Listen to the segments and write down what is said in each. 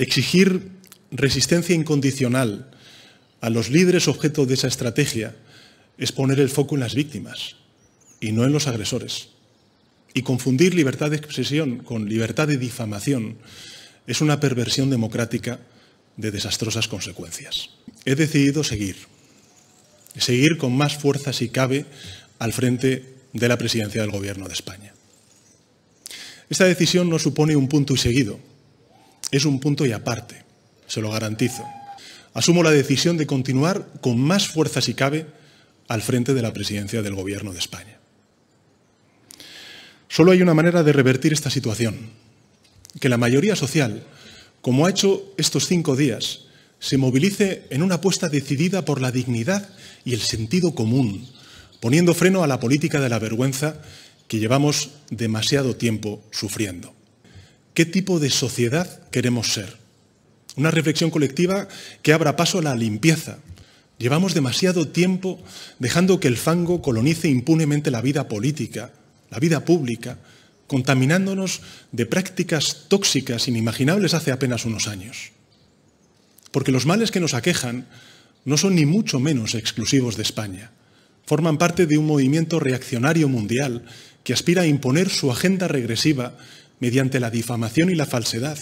Exigir resistencia incondicional a los líderes objeto de esa estrategia es poner el foco en las víctimas y no en los agresores. Y confundir libertad de expresión con libertad de difamación es una perversión democrática de desastrosas consecuencias. He decidido seguir, seguir con más fuerza si cabe al frente de la presidencia del Gobierno de España. Esta decisión no supone un punto y seguido, es un punto y aparte, se lo garantizo. Asumo la decisión de continuar con más fuerza si cabe al frente de la presidencia del Gobierno de España. Solo hay una manera de revertir esta situación, que la mayoría social, como ha hecho estos cinco días, se movilice en una apuesta decidida por la dignidad y el sentido común, poniendo freno a la política de la vergüenza que llevamos demasiado tiempo sufriendo. ¿Qué tipo de sociedad queremos ser? Una reflexión colectiva que abra paso a la limpieza. Llevamos demasiado tiempo dejando que el fango colonice impunemente la vida política, la vida pública, contaminándonos de prácticas tóxicas inimaginables hace apenas unos años. Porque los males que nos aquejan no son ni mucho menos exclusivos de España. Forman parte de un movimiento reaccionario mundial que aspira a imponer su agenda regresiva mediante la difamación y la falsedad,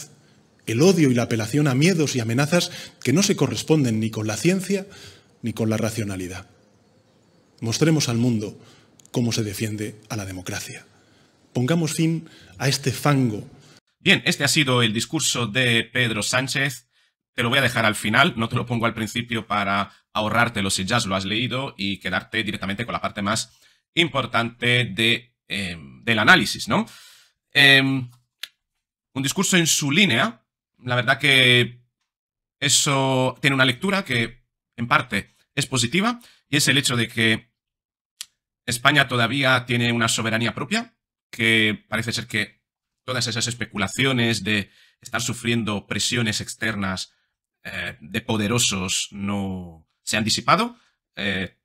el odio y la apelación a miedos y amenazas que no se corresponden ni con la ciencia ni con la racionalidad. Mostremos al mundo cómo se defiende a la democracia. Pongamos fin a este fango. Bien, este ha sido el discurso de Pedro Sánchez. Te lo voy a dejar al final, no te lo pongo al principio para ahorrártelo si ya lo has leído y quedarte directamente con la parte más importante de, em, del análisis, ¿no? Em, un discurso en su línea, la verdad que eso tiene una lectura que en parte es positiva y es el hecho de que España todavía tiene una soberanía propia, que parece ser que todas esas especulaciones de estar sufriendo presiones externas eh, de poderosos no se han disipado. Eh,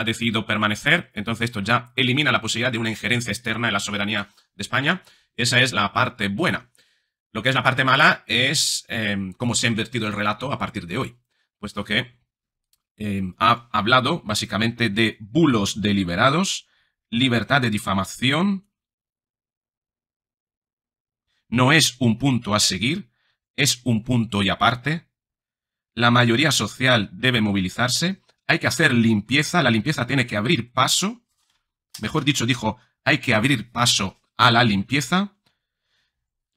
ha decidido permanecer, entonces esto ya elimina la posibilidad de una injerencia externa en la soberanía de España. Esa es la parte buena. Lo que es la parte mala es em, cómo se ha invertido el relato a partir de hoy, puesto que em, ha hablado básicamente de bulos deliberados, libertad de difamación, no es un punto a seguir, es un punto y aparte. La mayoría social debe movilizarse, hay que hacer limpieza, la limpieza tiene que abrir paso, mejor dicho, dijo, hay que abrir paso a la limpieza.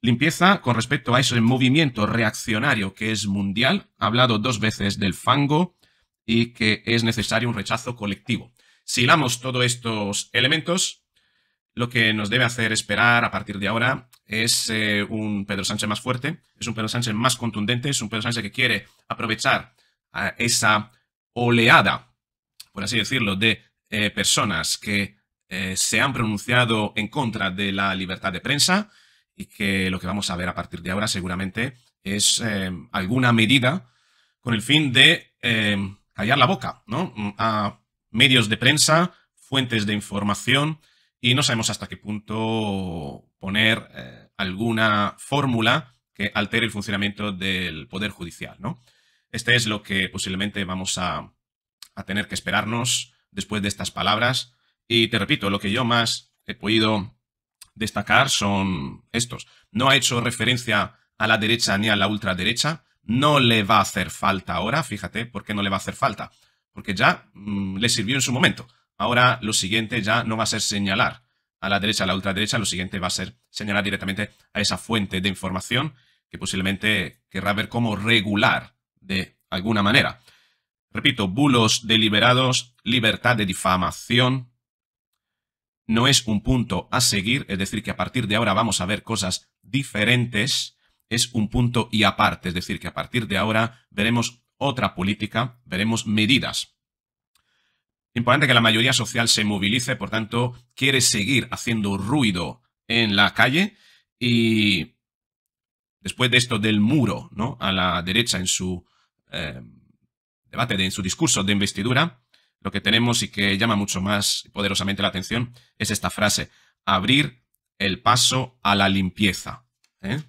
Limpieza con respecto a ese movimiento reaccionario que es mundial, ha hablado dos veces del fango y que es necesario un rechazo colectivo. Si hilamos todos estos elementos, lo que nos debe hacer esperar a partir de ahora es eh, un Pedro Sánchez más fuerte, es un Pedro Sánchez más contundente, es un Pedro Sánchez que quiere aprovechar esa oleada, por así decirlo, de eh, personas que eh, se han pronunciado en contra de la libertad de prensa y que lo que vamos a ver a partir de ahora seguramente es alguna medida con el fin de callar la boca ¿no? a medios de prensa, fuentes de información y no sabemos hasta qué punto poner eh, alguna fórmula que altere el funcionamiento del Poder Judicial. ¿no? Este es lo que posiblemente vamos a, tener que esperarnos después de estas palabras. Y te repito, lo que yo más he podido destacar son estos. No ha hecho referencia a la derecha ni a la ultraderecha. No le va a hacer falta ahora, fíjate, ¿por qué no le va a hacer falta? Porque ya mm, le sirvió en su momento. Ahora lo siguiente ya no va a ser señalar a la derecha, a la ultraderecha, lo siguiente va a ser señalar directamente a esa fuente de información que posiblemente querrá ver cómo regular de alguna manera. Repito, bulos deliberados, libertad de difamación, no es un punto a seguir, es decir, que a partir de ahora vamos a ver cosas diferentes, es un punto y aparte, es decir, que a partir de ahora veremos otra política, veremos medidas Importante que la mayoría social se movilice, por tanto, quiere seguir haciendo ruido en la calle y después de esto del muro, ¿no? A la derecha en su eh, debate, en su discurso de investidura, lo que tenemos y que llama mucho más poderosamente la atención es esta frase, abrir el paso a la limpieza. ¿eh?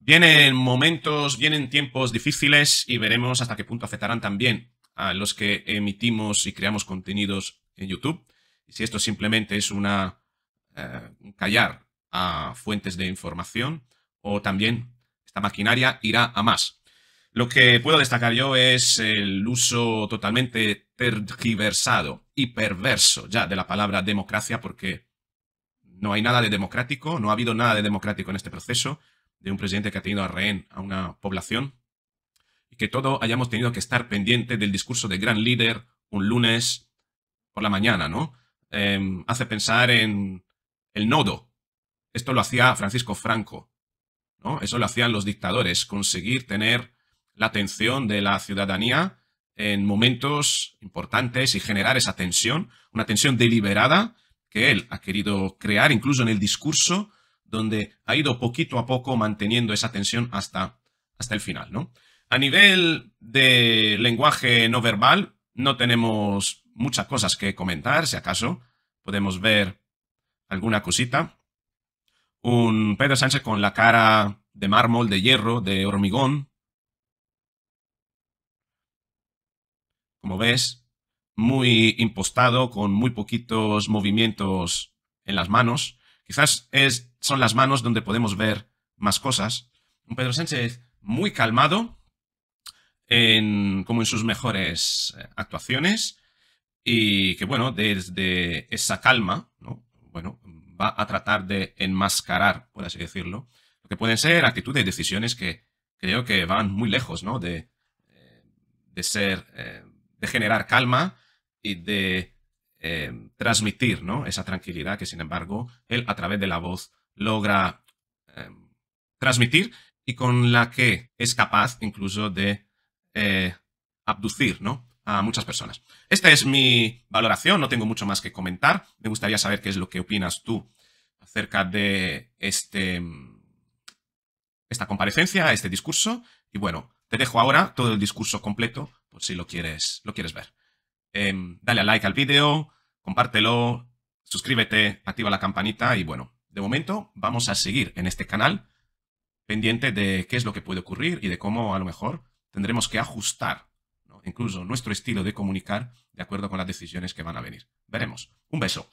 Vienen momentos, vienen tiempos difíciles y veremos hasta qué punto afectarán también a los que emitimos y creamos contenidos en YouTube. Y si esto simplemente es una eh, callar a fuentes de información o también esta maquinaria irá a más. Lo que puedo destacar yo es el uso totalmente tergiversado y perverso ya de la palabra democracia porque no hay nada de democrático, no ha habido nada de democrático en este proceso de un presidente que ha tenido a rehén a una población y que todo hayamos tenido que estar pendiente del discurso de gran líder un lunes por la mañana, ¿no? Em, hace pensar en el nodo. Esto lo hacía Francisco Franco, Eso lo hacían los dictadores, conseguir tener la atención de la ciudadanía en momentos importantes y generar esa tensión, una tensión deliberada que él ha querido crear, incluso en el discurso, donde ha ido poquito a poco manteniendo esa tensión hasta, hasta el final, ¿no? A nivel de lenguaje no verbal, no tenemos muchas cosas que comentar, si acaso. Podemos ver alguna cosita. Un Pedro Sánchez con la cara de mármol, de hierro, de hormigón. Como ves, muy impostado, con muy poquitos movimientos en las manos. Quizás es, son las manos donde podemos ver más cosas. Un Pedro Sánchez muy calmado, en, como en sus mejores eh, actuaciones, y que, bueno, desde esa calma, ¿no? bueno, va a tratar de enmascarar, por así decirlo, lo que pueden ser actitudes y decisiones que creo que van muy lejos, ¿no? De, eh, de ser, eh, de generar calma y de eh, transmitir ¿no? esa tranquilidad que, sin embargo, él a través de la voz logra transmitir y con la que es capaz incluso de eh, abducir ¿no? A muchas personas. Esta es mi valoración, no tengo mucho más que comentar. Me gustaría saber qué es lo que opinas tú acerca de este, esta comparecencia, este discurso. Y bueno, te dejo ahora todo el discurso completo por si lo quieres, lo quieres ver. Em, dale a like al vídeo, compártelo, suscríbete, activa la campanita y bueno, de momento vamos a seguir en este canal pendiente de qué es lo que puede ocurrir y de cómo a lo mejor tendremos que ajustar incluso nuestro estilo de comunicar de acuerdo con las decisiones que van a venir. Veremos. Un beso.